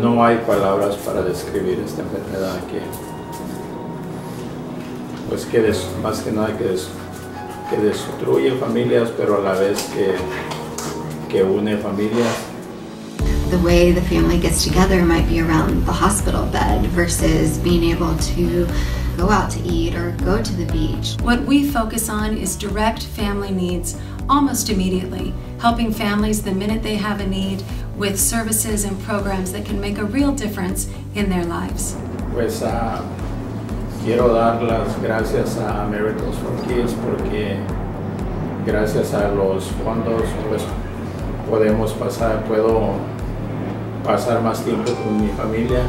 No hay palabras para describir esta enfermedad que, pues que des, más que nada que, des, que destruye familias, pero a la vez que, que une familias. the way the family gets together might be around the hospital bed versus being able to go out to eat or go to the beach. What we focus on is direct family needs almost immediately, helping families the minute they have a need with services and programs that can make a real difference in their lives. pues ah, quiero dar las gracias a Miracles for Kids porque gracias a los fondos pues podemos pasar puedo pasar más tiempo con mi familia